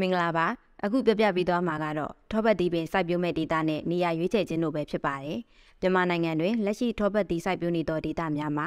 မင်္ဂလာပါအခုပြပြပေးသွားမှာကတော့ထောပတ်တီးပင်စိုက်ပျိုးမဲ့ဒေသနဲ့နေရာရွေးချယ်ခြင်းတို့ပဲဖြစ်ပါတယ်မြန်မာနိုင်ငံတွင်လက်ရှိထောပတ်တီးစိုက်ပျိုးနေသောဒေသများမှာ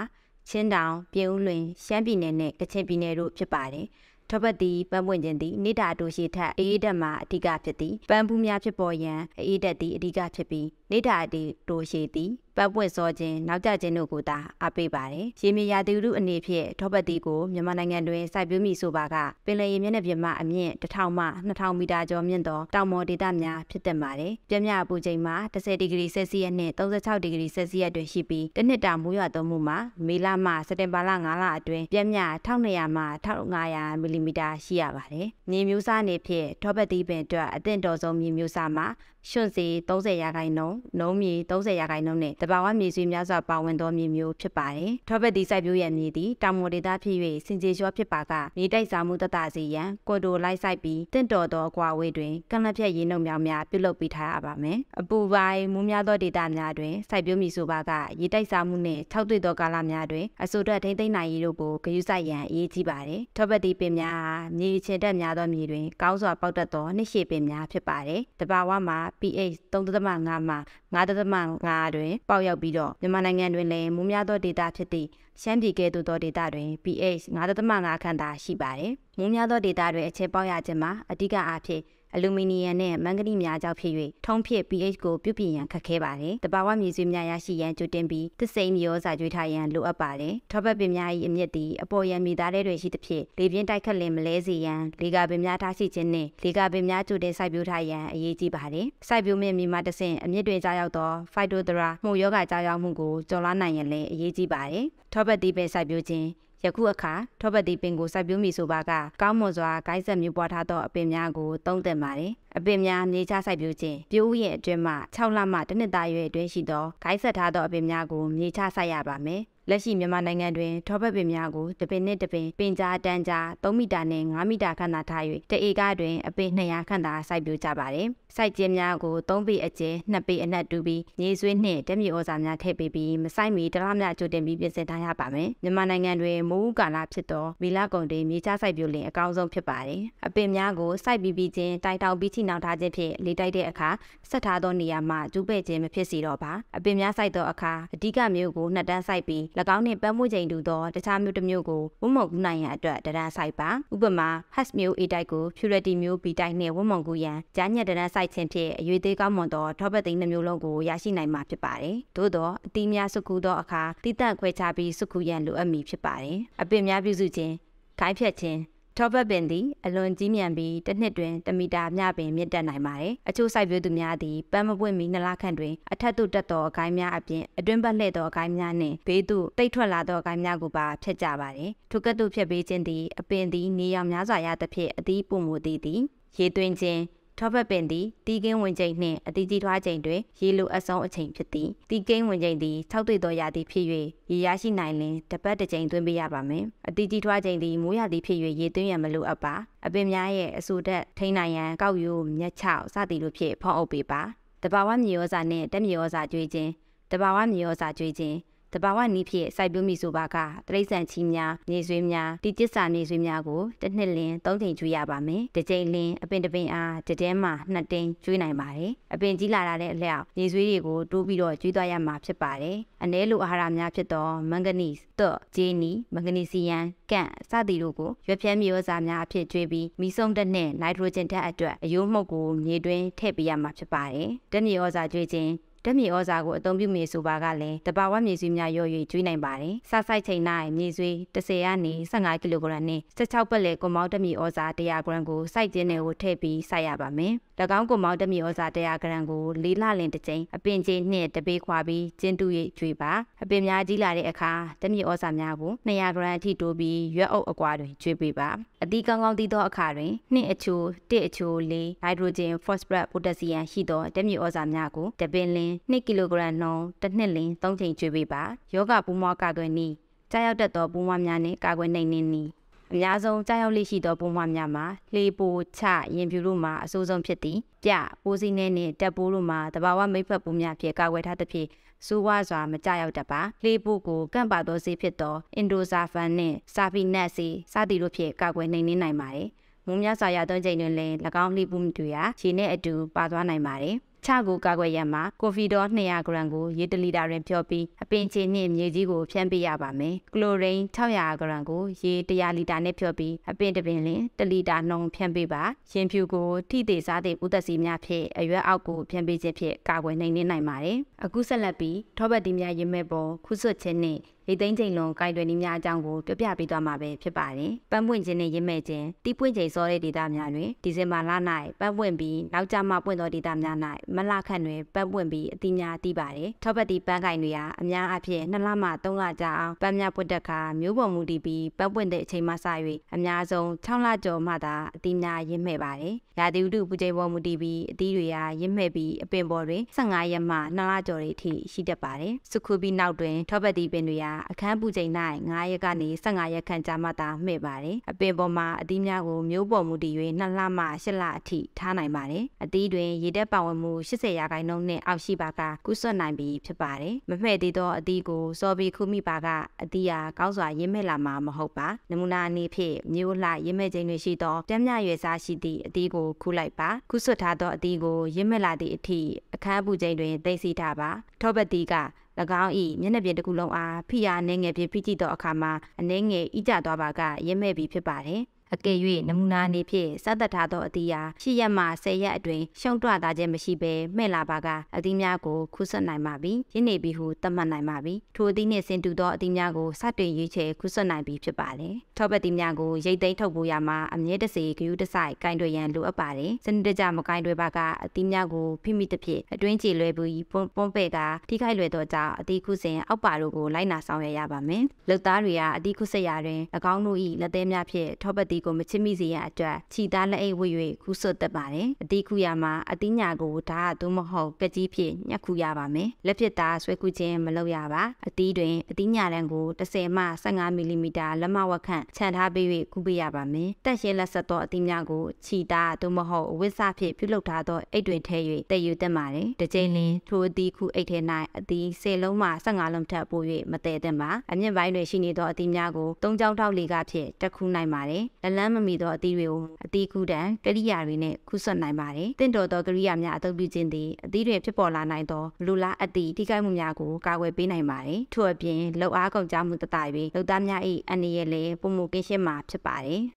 ချင်းတောင်ပြည်ဦးလွင်ရှမ်းပြည်နယ်နဲ့ကချင်ပြည်နယ်တို့ဖြစ်ပါတယ်ထောပတ်တီပန်းပွင့်ခြင်းသည်နေတာအတူရှိထက်အေးတက်မှာအဓိကဖြစ်သည်ပန်းပူးများဖြစ်ပေါ်ရန်အေးတက်သည်အဓိကဖြစ်ပြီးနေတာအတူရှိသည်ပတ်ပွင့်စောခြင်းနောက်ကျခြင်းတို့ကိုသာအပေးပါတယ်။ရေမြေရာသီဥတုအနေဖြင့်ထောပတ်တီကိုမြန်မာနိုင်ငံတွင်စိုက်ပျိုးမိဆိုပါကပင်လယ်ရေမျက်နှာပြင်မှအမြင့်1000မှ2000မီတာကျော်မြင့်သောတောင်ပေါ်ဒေသများဖြစ်တတ်ပါတယ်။ပြင်းပြအပူချိန်မှာ10ဒီဂရီဆယ်စီယပ်နှင့်36ဒီဂရီဆယ်စီယပ်တွင်ရှိပြီးတစ်နှစ်တာမိုးရွာသွန်းမှုမှာမေလမှစက်တင်ဘာလ9လအတွင်းပြင်းပြ1200မှ1500မီလီမီတာရှိရပါတယ်။မြေမျိုးစားအနေဖြင့်ထောပတ်တီပင်အတွက်အသင့်တော်ဆုံးမြေမျိုးစားမှာရွှွန့်စီ30ရာခိုင်နှုန်း၊နှုံးမြေ30ရာခိုင်နှုန်းနဲ့တဘာဝမြေဆွေးများစွာပါဝင်သောမြေမျိုးဖြစ်ပါတယ်။ထောပတ်တီစိုက်ပျိုးရမြေသည်တောင်ပေါ်ဒေသဖြစ်၍စင်ကြေလျှောဖြစ်ပါကမြေတိုက်စားမှုတတစီရန်ကိုတိုလိုက်ဆိုင်ပြီးတင့်တော်သောအကွာဝေးတွင်ကန့်လန့်ဖြတ်ရင်းနှုတ်များများပြုလုပ်ပေးထားရပါမယ်။အပူပိုင်းမူးများသောဒေသများတွင်စိုက်ပျိုးမြေဆိုပါကရေတိုက်စားမှုနှင့်၆တွေ့သောကာလများတွင်အဆိုတက်ထိမ့်သိမ့်နိုင်ရေးတို့ကိုဂရုစိုက်ရန်အရေးကြီးပါတယ်။ထောပတ်တီပင်များဟာမြေချင်တက်များသောမြေတွင်ကောင်းစွာပေါက်တတ်သောနှစ်ရှည်ပင်များဖြစ်ပါတယ်။တဘာဝမှာ pH 3.5မှ9.5တွင်ပေါက်ရောက်ပြီးတော့မြန်မာနိုင်ငံတွင်လည်းမူများသောဒေတာဖြစ်သည့်ရှမ်းပြည်ကဲ့သို့သောဒေတာတွင် pH 9.5ခန့်သာရှိပါတယ်။မူများသောဒေတာတွင်အခြေပေါက်ရခြင်းမှာအဓိကအားဖြင့် အလူမီနီယံနဲ့မန်ဂနီများကြောင့်ဖြစ်၍ထုံးဖြစ် pH ကိုပြုပြင်ရန်ခက်ခဲပါတယ်။တဘာဝမြေဆွေးများရရှိရန်ကြိုတင်ပြီးသစိမ့်မျိုးစာကျွေးထားရန်လိုအပ်ပါတယ်။ထောပတ်ပင်များ၏အမြင့်သည်အပေါ်ရန်မြေသားတွေရှိသဖြင့်လေပြင်းတိုက်ခတ်လင်မလဲစေရန်လေကပင်များထားရှိခြင်းနှင့်လေကပင်များကြိုတင်စိုက်ပျိုးထားရန်အရေးကြီးပါတယ်။စိုက်ပျိုးမြင့်မြေမှာတဆင့်အမြင့်တွင်ကြားရောက်သော phytothera မှုယောဂကြားရောက်မှုကိုကျော်လွှားနိုင်ရန်လည်းအရေးကြီးပါတယ်။ထောပတ်တီးပင်စိုက်ပျိုးခြင်း ယခုအခါထောပတ်တီပင်ကိုစိုက်ပျိုးမိဆိုပါကကောင်းမွန်စွာဂိုင်းဆက်မျိုးပွားထားသောအပင်များကိုသုံးသပ်ပါတယ်။အပင်များမြေချစိုက်ပျိုးခြင်းပြိုးရဲ့အတွင်းမှ6လမှတစ်နှစ်သားရွယ်အတွင်းရှိသောဂိုင်းဆက်ထားသောအပင်များကိုမြေချစိုက်ရပါမယ်။ လက်ရှိမြန်မာနိုင်ငံတွင်ထောပတ်ပင်များကိုတပင်နှင့်တပင်ပင်ကြားတန်းကြား3မီတာနှင့်5မီတာခန့်သာထား၍တဧကတွင်အပင်200ခန့်သာစိုက်ပျိုးကြပါသည်။စိုက်ကျင်းများကို3ပေအကျယ်2ပေအနက်တူပြီးမြေဆွေးနှင့်တက်မြေဩဇာများထည့်ပေးပြီးမစိုက်မီတလားများကြိုတင်ပြီးပြင်ဆင်ထားရပါမယ်။မြန်မာနိုင်ငံတွင်မိုးကာလဖြစ်သောမီလာကုံတွင်မြေချစိုက်ပျိုးလင်အကောင်းဆုံးဖြစ်ပါတယ်။အပင်များကိုစိုက်ပြီးပြီးချင်းတိုက်တောင်ပြီးချိနှောင်ထားခြင်းဖြင့်လေတိုက်တဲ့အခါဆက်ထားသောနေရာမှကျူးပဲ့ခြင်းမဖြစ်စေတော့ပါ။အပင်များစိုက်သောအခါအဓိကမျိုးကိုနှစ်တန်းစိုက်ပြီး၎င်းနှင့်ပန်းမွေချိန်တူသောတခြားမျိုးတစ်မျိုးကိုဝတ်မုံကူးနိုင်ရန်အတွက်တရန်ဆိုင်ပါဥပမာ hash မျိုး A တိုက်ကို purity မျိုး B တိုက်နှင့်ဝတ်မုံကူးရန်ကြားညက်တရန်ဆိုင်ခြင်းဖြင့်အရွေသေးကောင်းမွန်သောထောပတ်သိန်းနှမျိုးလုံးကိုရရှိနိုင်မှာဖြစ်ပါတယ်သို့သောအတီးများစုခုသောအခါတိတန့်ခွဲခြားပြီးစုခုရန်လိုအပ်မည်ဖြစ်ပါတယ်အပင်များပြုစုခြင်းခိုင်းဖြတ်ခြင်း ထောပတ်ပင်သည်အလွန်ကြီးမြန်ပြီးတစ်နှစ်တွင်တမီတာမျှပင်မြင့်တက်နိုင်ပါတယ်။အချို့စိုက်ပျိုးသူများသည်ပန်းမပွင့်မီနှစ်လခန့်တွင်အထက်သို့တက်သောအကိုင်းများအပြင်အတွင်းပတ်လှည့်သောအကိုင်းများနှင့်ဘေးသို့တိတ်ထွက်လာသောအကိုင်းများကိုပါဖျက်ကြပါတယ်။ထိုကဲ့သို့ဖျက်ပေးခြင်းသည်အပင်သည်နေရောင်များစွာရသဖြင့်အသီးပုံမူသည်သည်ရေသွင်းခြင်း ထောပတ်ပင်သည်တီကင်းဝင်ချိန်နှင့်အတီးကြီးထွားချိန်တွင်ရေလိုအဆုံးအချိန်ဖြစ်သည်တီကင်းဝင်ချိန်သည်၆တွေ့သောရာသီဖြစ်၍ရေရရှိနိုင်လင်တစ်ပတ်တစ်ချိန်သွင်းပေးရပါမယ်အတီးကြီးထွားချိန်သည်မိုးရာသီဖြစ်၍ရေသွင်းရန်မလိုအပ်ပါအပင်များရဲ့အဆူတက်ထိန်းနိုင်ရန်ကောက်ရိုးမြက်ချောက်စသည်တို့ဖြင့်ဖောင်းအုပ်ပေးပါတဘာဝမြေဩဇာနှင့်တက်မြေဩဇာကျွေးခြင်းတဘာဝမြေဩဇာကျွေးခြင်း တဘာဝနီးဖြင့်စိုက်ပျိုးမိဆိုပါကတရိษံချီများနေဆွေးများတိကျစာနေဆွေးများကိုတစ်နှစ်လင်းသုံးချိန်ကျွေးရပါမယ်တစ်ချိန်လင်းအပင်တစ်ပင်အားတစ်တဲမှနှစ်တင်းကျွေးနိုင်ပါတယ်အပင်ကြီးလာတဲ့အလျောက်နေဆွေးတွေကိုတိုးပြီးတော့ကျွေးသွားရမှာဖြစ်ပါတယ်အ ਨੇ လိုအာဟာရများဖြစ်သောမန်ဂနီစ်တော့ဂျေနီမန်ဂနီဆီယမ်ကန့်စသည်တို့ကိုရွက်ဖြန်းမြေဩဇာများအဖြစ်ကျွေးပြီးမီဆုံတက်နဲ့နိုက်ထရိုဂျင်ဓာတ်အတွက်အယိုးမှုတ်ကိုမြေတွင်းထည့်ပေးရမှာဖြစ်ပါတယ်တက်မြေဩဇာကျွေးခြင်း ဓာတ်မြေဩဇာကိုအသုံးပြုမြေဆိုပါကလည်းတဘာဝမြေဆွေးများရော့၍ကျွေးနိုင်ပါတယ်။စဆိုင်ချိန်၌မြေဆွေး30ကနေ15ကီလိုဂရမ်နဲ့16ပတ်လည်ကွန်မောင်းဓာတ်မြေဩဇာ100ဂရမ်ကိုစိုက်ကျင်းတွေကိုထည့်ပြီးစိုက်ရပါမယ်။၎င်းကွန်မောင်းဓာတ်မြေဩဇာ100ဂရမ်ကိုလေးလလင်တစ်ကြိမ်အပင်ကြီးနှင့်တပေးခွာပြီးကျင်းတူ၍ကျွေးပါ။အပင်များကြီးလာတဲ့အခါဓာတ်မြေဩဇာများကို200ဂရမ်အထိတိုးပြီးရွက်အုပ်အကွာတွင်ကျွေးပေးပါ။အသီးကောင်းကောင်းသီးသောအခါတွင်နှစ်အချိုးတစ်အချိုးလေးဟိုက်ဒရိုဂျင်ဖော့စဖရပ်ပိုတက်ဆီယမ်ရှိသောဓာတ်မြေဩဇာများကိုတပင်လင်း2ကီလိုဂရမ်နှုန်းတစ်နှစ်လင်း3ချိန်ကျွေးပေးပါယောဂပူးမွားကာကွယ်နည်းကြားရောက်တတ်သောပူးမွားများနှင့်ကာကွယ်နိုင်နှင့်နည်းအများဆုံးကြားရောက်လိရှိသောပုံမှန်များမှာလေပိုချရင်ဖြူတို့မှာအဆိုးဆုံးဖြစ်သည်ပြပိုးစီးနှဲနှင့်တက်ပိုးတို့မှာတဘာဝမိတ်ဖက်ပိုးများဖြင့်ကာကွယ်ထားသဖြင့်စူးဝါစွာမကြရောက်တတ်ပါလေပိုးကိုကန့်ပါသောဆေးဖြစ်သောအင်ဒိုဇာဖန်နှင့်ဆာဖီနက်ဆေးစသည်တို့ဖြင့်ကာကွယ်နိုင်နေနိုင်ပါတယ်မုံများစာရသွင်းချိန်တွင်လည်း၎င်းလှိပူမှုတွေဟာခြေနဲ့အတူပါသွားနိုင်ပါတယ် ချကိုကာကွယ်ရန်မှာကိုဖီဒေါ200ဂရမ်ကိုရေတလီတာတွင်ဖြောပြီးအပင်ချေနှင့်မြေကြီးကိုဖြန်းပေးရပါမယ်။ကလိုရိန်600ဂရမ်ကိုရေ100လီတာနဲ့ဖြောပြီးအပင်တစ်ပင်လင်1လီတာနှုန်းဖြန်းပေးပါ။ရင်ဖြူကိုထိသေးစားတဲ့ဥသက်စီများဖြင့်အရွက်အောက်ကိုဖြန်းပေးခြင်းဖြင့်ကာကွယ်နိုင်နေနိုင်ပါတယ်။အခုဆက်လက်ပြီးထောပတ်တီများရင်မဲ့ပေါ်ခုဆွတ်ခြင်းနှင့် ရိတ်သိမ်းချိန်လုံးကိုင်တွယ်နည်းများအကြောင်းကိုပြပြပေးသွားမှာပဲဖြစ်ပါတယ်။ပန်းပွင့်ခြင်းနဲ့ရင်းမဲ့ခြင်းတီးပွင့်ချိန်စောတဲ့ဒေသများတွင်ဒီဇင်ဘာလ၌ပန်းပွင့်ပြီးနောက်ကျမှပွင့်သောဒေသများ၌မလခန့်တွင်ပန်းပွင့်ပြီးအတိများတီးပါတယ်။ထောပတ်တီပန်းကိုင်တွေဟာအများအပြား2လမှ3လကြာအောင်ပန်းများပွင့်တဲ့အခါမျိုးပေါ်မူတည်ပြီးပန်းပွင့်တဲ့အချိန်မှစ၍အများဆုံး6လကျော်မှသာအတိများရင်းမဲ့ပါတယ်။ရာသီဥတုပူချိန်ပေါ်မူတည်ပြီးအသီးတွေဟာရင်းမဲ့ပြီးအပင်ပေါ်တွင်15ရက်မှ2လကျော်တွေအထိရှိတတ်ပါတယ်။စုခုပြီးနောက်တွင်ထောပတ်တီပင်တွေဟာအခန်းပူချိန်၌9ရက်ကနေ15ရက်ခန့်ကြာမှသာမှဲ့ပါတယ်။အပင်ပေါ်မှာအသီးများကိုမျိုးပေါ်မူတည်၍2လမှ8လအထိထားနိုင်ပါတယ်။အသီးတွင်ရေတက်ပါဝင်မှု80ရာခိုင်နှုန်းနှင့်အောက်ရှိပါကကုဆွတ်နိုင်ပြီးဖြစ်ပါတယ်။မမှဲ့သေးသောအသီးကိုစော်ပြီးခုမိပါကအသီးဟာကောင်းစွာရင်းမဲ့လာမှာမဟုတ်ပါ။နမူနာအနေဖြင့်မျိုးလှရင်းမဲ့ခြင်းတွေရှိသောပြင်းမြရွယ်စားရှိသည့်အသီးကိုခုလိုက်ပါ။ကုဆွတ်ထားသောအသီးကိုရင်းမဲ့လာသည့်အထိအခန်းပူချိန်တွင်သိသိထားပါ။ထောပတ်တီက၎ င်း၏မျက်နှာပြင်တစ်ခုလုံးအားဖိအားနှဲငယ်ဖြင့်ဖိကြည့်သောအခါမှာအနှဲငယ်ဤကြသွားပါကရင်းမဲ့ပြီးဖြစ်ပါတယ်။ အကယ်၍နမူနာအနေဖြင့်စသက်ထားသောအသီးအားရှစ်ရက်မှ10ရက်အတွင်းရှုံ့တွတာခြင်းမရှိဘဲမှဲ့လာပါကအသီးများကိုခုဆက်နိုင်ပါပြီရင်းနေပြီဟုသတ်မှတ်နိုင်ပါပြီထိုအသီးနှင့်ဆင်တူသောအသီးများကိုစတင်ရွေးချယ်ခုဆက်နိုင်ပြီဖြစ်ပါတယ်ထောပတ်သီးများကိုရိတ်သိမ်းထုတ်ဖို့ရမှာအမြဲတစေဂယုတဆိုင်ကင်တွေရန်လိုအပ်ပါတယ်စနစ်တကျမကင်တွေပါကအသီးများကိုဖိမိသဖြင့်အတွင်းကြည်လွယ်ပြီးပွန်းပဲ့ကထိခိုက်လွယ်သောကြောင့်အသီးခုစဉ်အောက်ပါတို့ကိုလိုက်နာဆောင်ရွက်ရပါမယ်လုပ်သားတွေကအသီးခုဆက်ရာတွင်၎င်းတို့၏လက်သေးများဖြင့်ထောပတ်သီးကိုမချစ်မိစေရန်အတွက်ခြိသားလက်အိတ်ဝှ၍ခူးဆွတ်တတ်ပါတယ်။အသီးခူရမှာအသီးညာကိုဓာတ်သို့မဟုတ်ကကြီးဖြင့်ညှက်ခူရပါမယ်။လက်ဖြစ်သားဆွဲကူခြင်းမလုပ်ရပါ။အသီးတွင်အသီးညာတန်းကို10မှ15မီလီမီတာလက်မဝက်ခန့်ခြံထားပေး၍ခူးပေးရပါမယ်။တက်ရှင်းလက်ဆက်သောအသီးများကိုခြိသားသို့မဟုတ်ဝစ်စဖြင့်ပြုလုပ်ထားသောအိတ်တွင်ထည့်၍တည်ယူတတ်ပါတယ်။တစ်ချိန်လင်ထိုအသီးခူအိတ်ထဲ၌အသီး10လုံးမှ15လုံးထပ်ပို့၍မတည်သင့်ပါ။အမြင့်ပိုင်းတွင်ရှိနေသောအသီးများကို၃ကြောင်းထောက်လီကဖြင့်တက်ခူးနိုင်ပါတယ်။လက်လန်းမမီသောအသီးတွေကိုအသီးခုတံကရိယာတွေနဲ့ခုဆွတ်နိုင်ပါတယ်။တင့်တော်သောကရိယာများအသုံးပြုခြင်းသည်အသီးတွေဖြစ်ပေါ်လာနိုင်သောလူလားအသီးထိခိုက်မှုများကိုကာကွယ်ပေးနိုင်ပါတယ်။ထို့အပြင်လှုပ်အားကုန်ကြမှုတတ၍လှုပ်သားများ၏အနေရလည်းပုံမှုကင်းရှင်းမှာဖြစ်ပါတယ်။